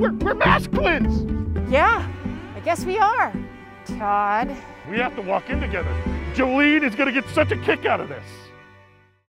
We're we're masculines! Yeah, I guess we are. Todd. We have to walk in together. Jolene is gonna get such a kick out of this.